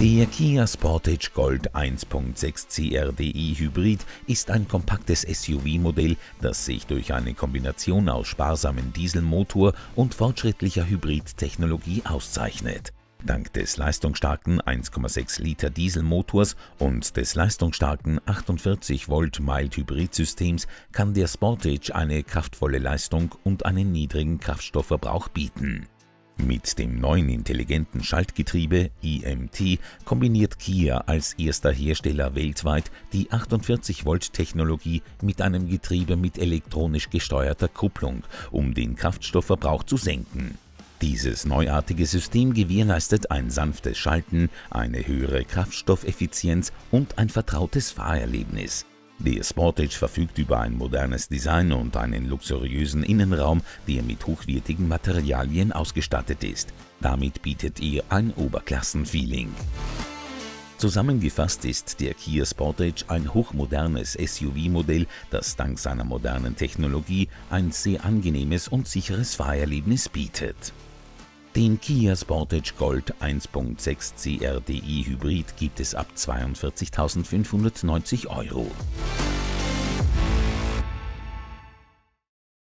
Der Kia Sportage Gold 1.6 CRDI Hybrid ist ein kompaktes SUV-Modell, das sich durch eine Kombination aus sparsamem Dieselmotor und fortschrittlicher Hybridtechnologie auszeichnet. Dank des leistungsstarken 1,6 Liter Dieselmotors und des leistungsstarken 48 Volt Mild Hybridsystems kann der Sportage eine kraftvolle Leistung und einen niedrigen Kraftstoffverbrauch bieten. Mit dem neuen intelligenten Schaltgetriebe IMT kombiniert Kia als erster Hersteller weltweit die 48-Volt-Technologie mit einem Getriebe mit elektronisch gesteuerter Kupplung, um den Kraftstoffverbrauch zu senken. Dieses neuartige System gewährleistet ein sanftes Schalten, eine höhere Kraftstoffeffizienz und ein vertrautes Fahrerlebnis. Der Sportage verfügt über ein modernes Design und einen luxuriösen Innenraum, der mit hochwertigen Materialien ausgestattet ist. Damit bietet er ein Oberklassenfeeling. Zusammengefasst ist der Kia Sportage ein hochmodernes SUV-Modell, das dank seiner modernen Technologie ein sehr angenehmes und sicheres Fahrerlebnis bietet. Den Kia Sportage Gold 1.6 CRDI Hybrid gibt es ab 42.590 Euro.